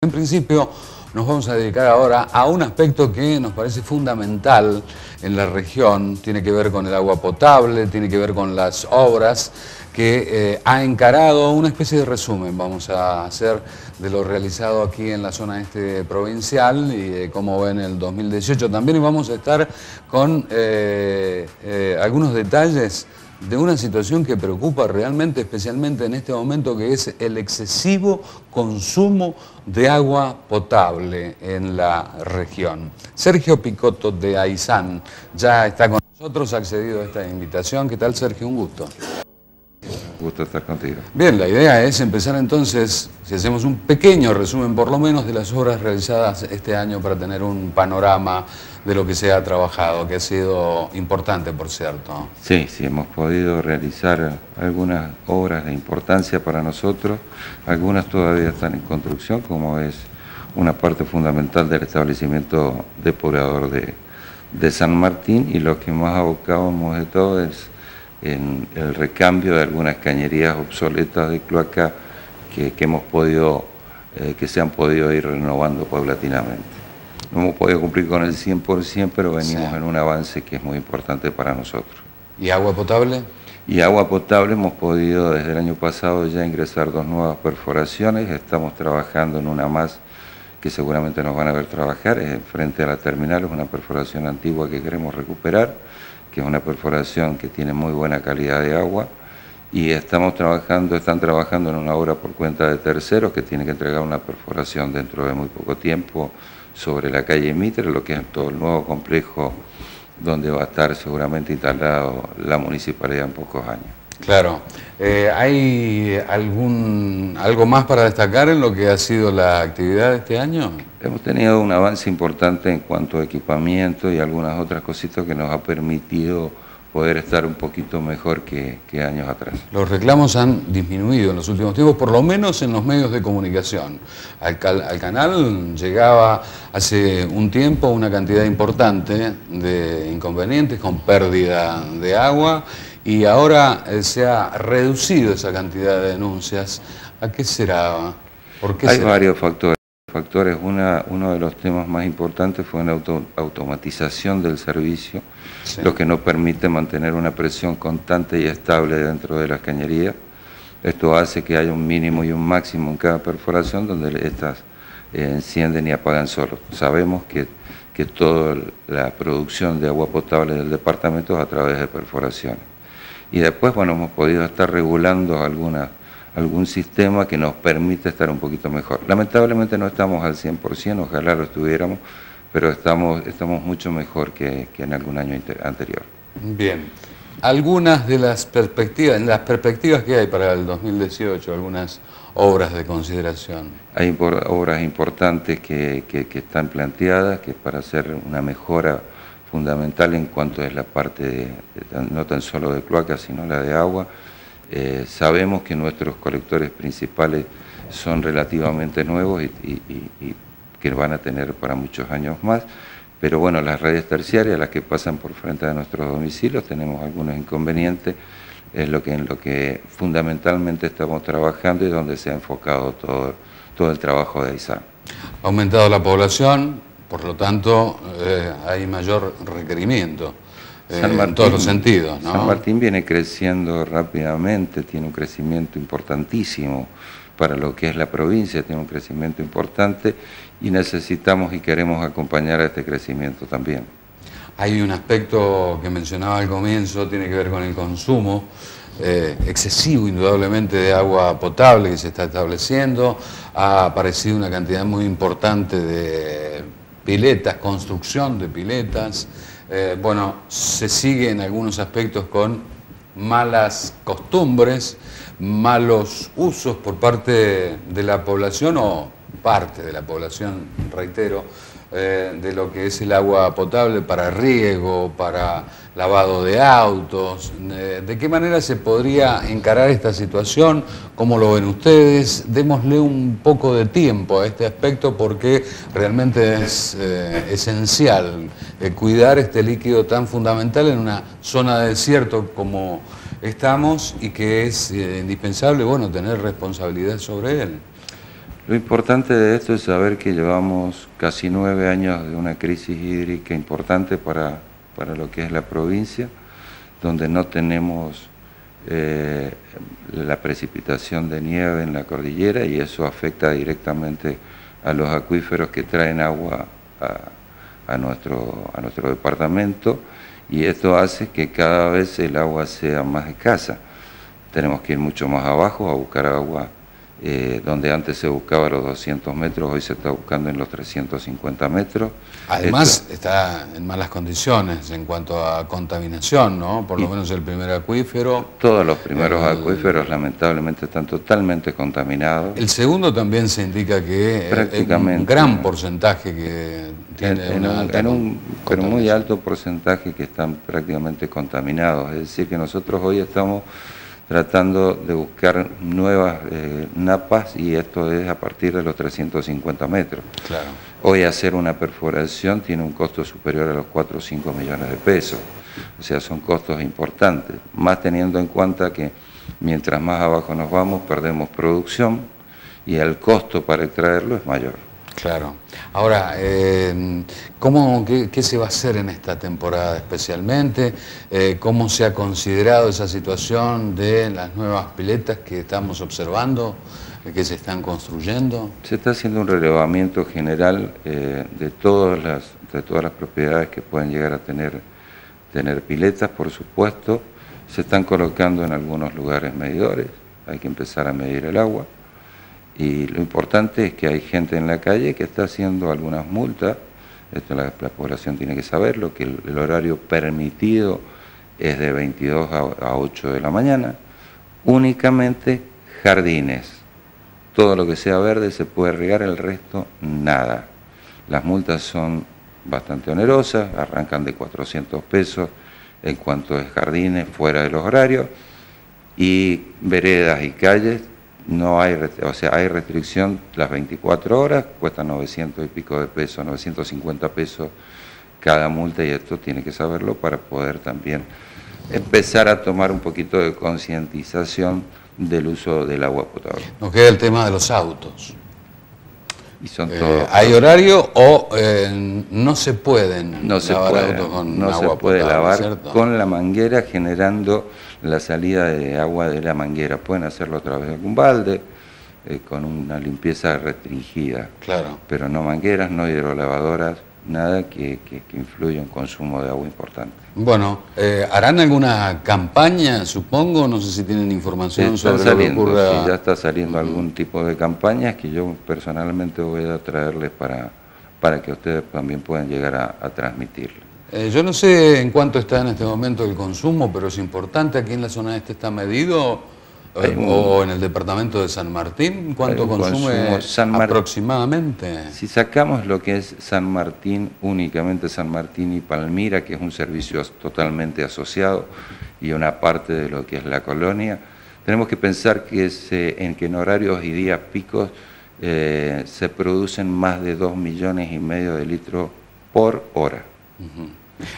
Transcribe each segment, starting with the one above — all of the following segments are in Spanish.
En principio nos vamos a dedicar ahora a un aspecto que nos parece fundamental en la región, tiene que ver con el agua potable, tiene que ver con las obras que eh, ha encarado una especie de resumen, vamos a hacer de lo realizado aquí en la zona este provincial y cómo ven el 2018 también vamos a estar con eh, eh, algunos detalles de una situación que preocupa realmente, especialmente en este momento, que es el excesivo consumo de agua potable en la región. Sergio Picotto de Aizán ya está con nosotros, ha accedido a esta invitación. ¿Qué tal, Sergio? Un gusto. Gusto estar contigo. Bien, la idea es empezar entonces, si hacemos un pequeño resumen por lo menos de las obras realizadas este año para tener un panorama de lo que se ha trabajado, que ha sido importante, por cierto. Sí, sí, hemos podido realizar algunas obras de importancia para nosotros, algunas todavía están en construcción, como es una parte fundamental del establecimiento depurador de, de San Martín, y lo que más abocábamos de todo es en el recambio de algunas cañerías obsoletas de cloaca que, hemos podido, eh, que se han podido ir renovando paulatinamente. No hemos podido cumplir con el 100%, pero venimos en un avance que es muy importante para nosotros. ¿Y agua potable? Y agua potable hemos podido desde el año pasado ya ingresar dos nuevas perforaciones, estamos trabajando en una más que seguramente nos van a ver trabajar, es frente a la terminal, es una perforación antigua que queremos recuperar que es una perforación que tiene muy buena calidad de agua y estamos trabajando, están trabajando en una obra por cuenta de terceros que tiene que entregar una perforación dentro de muy poco tiempo sobre la calle Mitre, lo que es todo el nuevo complejo donde va a estar seguramente instalado la municipalidad en pocos años. Claro. Eh, ¿Hay algún, algo más para destacar en lo que ha sido la actividad de este año? Hemos tenido un avance importante en cuanto a equipamiento y algunas otras cositas que nos ha permitido poder estar un poquito mejor que, años atrás. Los reclamos han disminuido en los últimos tiempos, por lo menos en los medios de comunicación. Al, al, canal llegaba hace un tiempo una cantidad importante de inconvenientes con pérdida de agua y ahora eh, se ha reducido esa cantidad de denuncias. ¿A qué será? ¿Por qué Hay varios factores. factores. Una, uno de los temas más importantes fue la automatización del servicio, lo que nos permite mantener una presión constante y estable dentro de las cañerías. Esto hace que haya un mínimo y un máximo en cada perforación donde estas eh, encienden y apagan solo. Sabemos que, que toda la producción de agua potable del departamento es a través de perforaciones y después, bueno, hemos podido estar regulando alguna, algún sistema que nos permite estar un poquito mejor. Lamentablemente no estamos al 100%, ojalá lo estuviéramos, pero estamos, estamos mucho mejor que, en algún año anterior. Bien. Algunas de las perspectivas, las perspectivas que hay para el 2018, algunas obras de consideración. Hay obras importantes que, que, que están planteadas, que para hacer una mejora fundamental en cuanto es la parte no tan solo de cloacas, sino la de agua. Eh, sabemos que nuestros colectores principales son relativamente nuevos y, que van a tener para muchos años más, pero bueno, las redes terciarias, las que pasan por frente de nuestros domicilios, tenemos algunos inconvenientes, es lo que, en lo que fundamentalmente estamos trabajando y donde se ha enfocado todo, todo el trabajo de ISA. Ha aumentado la población, por lo tanto, eh, hay mayor requerimiento eh, en todos los sentidos. San Martín viene creciendo rápidamente, tiene un crecimiento importantísimo para lo que es la provincia, tiene un crecimiento importante y necesitamos y queremos acompañar a este crecimiento también. Hay un aspecto que mencionaba al comienzo, tiene que ver con el consumo eh, excesivo indudablemente de agua potable que se está estableciendo, ha aparecido una cantidad muy importante de piletas, construcción de piletas. Eh, bueno, se sigue en algunos aspectos con malas costumbres, malos usos por parte de la población o parte de la población, reitero, eh, de lo que es el agua potable para riego, para lavado de autos. Eh, ¿De qué manera se podría encarar esta situación? ¿Cómo lo ven ustedes? Démosle un poco de tiempo a este aspecto porque realmente es eh, esencial cuidar este líquido tan fundamental en una zona de desierto como estamos y que es indispensable bueno, tener responsabilidad sobre él. Lo importante de esto es saber que llevamos casi nueve años de una crisis hídrica importante para, para lo que es la provincia, donde no tenemos eh, la precipitación de nieve en la cordillera y eso afecta directamente a los acuíferos que traen agua a, nuestro, a nuestro departamento y esto hace que cada vez el agua sea más escasa. Tenemos que ir mucho más abajo a buscar agua eh, donde antes se buscaba los 200 metros, hoy se está buscando en los 350 metros. Además está en malas condiciones en cuanto a contaminación, ¿no? Por lo menos el primer acuífero. Todos los primeros acuíferos lamentablemente están totalmente contaminados. El segundo también se indica que Prácticamente, un gran porcentaje que tiene en, en un pero muy alto porcentaje que están prácticamente contaminados. Es decir, que nosotros hoy estamos tratando de buscar nuevas eh, napas y esto es a partir de los 350 metros. Claro. Hoy hacer una perforación tiene un costo superior a los 4 o 5 millones de pesos, o sea, son costos importantes, más teniendo en cuenta que mientras más abajo nos vamos perdemos producción y el costo para extraerlo es mayor. Claro. Ahora, eh, ¿cómo, qué, se va a hacer en esta temporada especialmente? Eh, ¿Cómo se ha considerado esa situación de las nuevas piletas que estamos observando, eh, que se están construyendo? Se está haciendo un relevamiento general de, todas las, de todas las propiedades que pueden llegar a tener, tener piletas, por supuesto. Se están colocando en algunos lugares medidores, hay que empezar a medir el agua y lo importante es que hay gente en la calle que está haciendo algunas multas, esto la, población tiene que saberlo, que el, horario permitido es de 22 a, 8 de la mañana, únicamente jardines. Todo lo que sea verde se puede regar, el resto nada. Las multas son bastante onerosas, arrancan de 400 pesos en cuanto es jardines fuera de los horarios y veredas y calles no hay, o sea, hay restricción las 24 horas, cuesta 900 y pico de pesos, 950 pesos cada multa y esto tiene que saberlo para poder también empezar a tomar un poquito de concientización del uso del agua potable. Nos queda el tema de los autos. Y son eh, ¿Hay horario o eh, no se pueden no lavar autos con no se puede lavar con la manguera generando la salida de agua de la manguera. Pueden hacerlo a través de algún balde, eh, con una limpieza restringida. Claro. Pero no mangueras, no hidrolavadoras, nada que, que, influya en consumo de agua importante. Bueno, eh, ¿harán alguna campaña, supongo? No sé si tienen información sobre saliendo, lo que ya está saliendo algún tipo de campañas que yo personalmente voy a traerles para, para que ustedes también puedan llegar a, a eh, yo no sé en cuánto está en este momento el consumo, pero es importante, aquí en la zona este está medido, eh, o en el departamento de San Martín, ¿cuánto consume aproximadamente? Si sacamos lo que es San Martín, únicamente San Martín y Palmira, que es un servicio totalmente asociado, y una parte de lo que es la colonia, tenemos que pensar que en, que en horarios y días picos eh, se producen más de 2 millones y medio de litros por hora.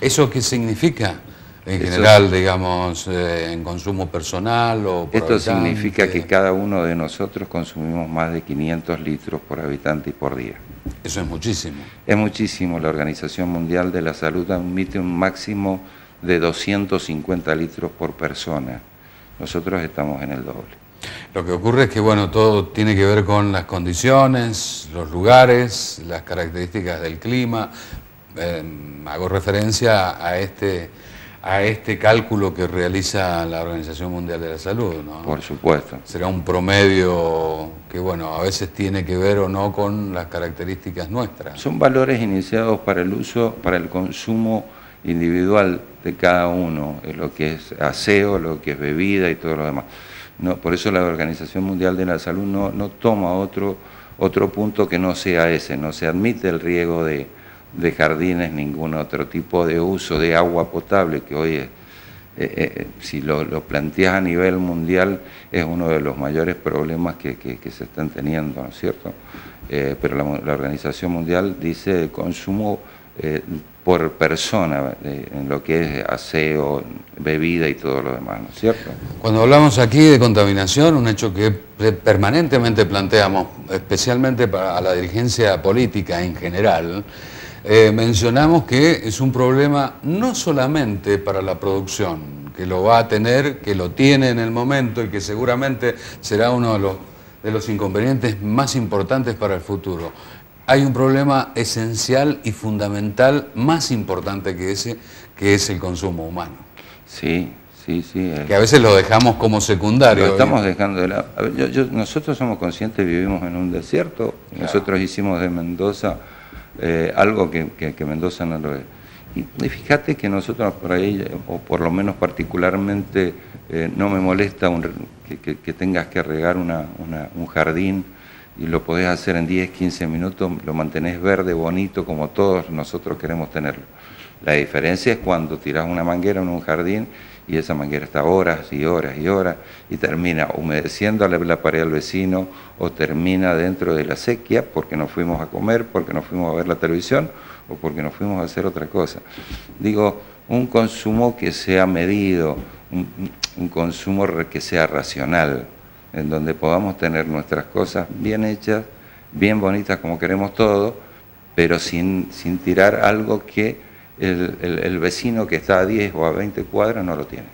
¿Eso qué significa? En general, digamos, eh, en consumo personal o por Esto significa que cada uno de nosotros consumimos más de 500 litros por habitante y por día. Eso es muchísimo. Es muchísimo. La Organización Mundial de la Salud admite un máximo de 250 litros por persona. Nosotros estamos en el doble. Lo que ocurre es que, bueno, todo tiene que ver con las condiciones, los lugares, las características del clima, Hago referencia a este, a este cálculo que realiza la Organización Mundial de la Salud. ¿no? Por supuesto. Será un promedio que, bueno, a veces tiene que ver o no con las características nuestras. Son valores iniciados para el uso, para el consumo individual de cada uno, lo que es aseo, lo que es bebida y todo lo demás. No, por eso la Organización Mundial de la Salud no, no toma otro, otro punto que no sea ese, no se admite el riego de, de jardines, ningún otro tipo de uso de agua potable, que hoy, eh, eh, si lo, planteas a nivel mundial, es uno de los mayores problemas que, se están teniendo, ¿no es cierto? Eh, pero la, Organización Mundial dice consumo eh, por persona en lo que es aseo, bebida y todo lo demás, ¿no es cierto? Cuando hablamos aquí de contaminación, un hecho que permanentemente planteamos, especialmente para la dirigencia política en general, eh, mencionamos que es un problema no solamente para la producción, que lo va a tener, que lo tiene en el momento y que seguramente será uno de los, de los inconvenientes más importantes para el futuro. Hay un problema esencial y fundamental más importante que ese, que es el consumo humano. Sí, sí, sí. Que a veces lo dejamos como secundario. Lo estamos dejando de lado. nosotros somos conscientes, vivimos en un desierto. Nosotros hicimos de Mendoza eh, algo que, Mendoza no lo es. Y, fíjate que nosotros por ahí, o por lo menos particularmente, eh, no me molesta que, tengas que regar un jardín y lo podés hacer en 10, 15 minutos, lo mantenés verde, bonito, como todos nosotros queremos tenerlo. La diferencia es cuando tirás una manguera en un jardín y esa manguera está horas y horas y horas y termina humedeciendo la pared al vecino o termina dentro de la sequía porque nos fuimos a comer, porque nos fuimos a ver la televisión o porque nos fuimos a hacer otra cosa. Digo, un consumo que sea medido, un, consumo que sea racional, en donde podamos tener nuestras cosas bien hechas, bien bonitas como queremos todo, pero sin, sin tirar algo que el, el, vecino que está a 10 o a 20 cuadras no lo tiene.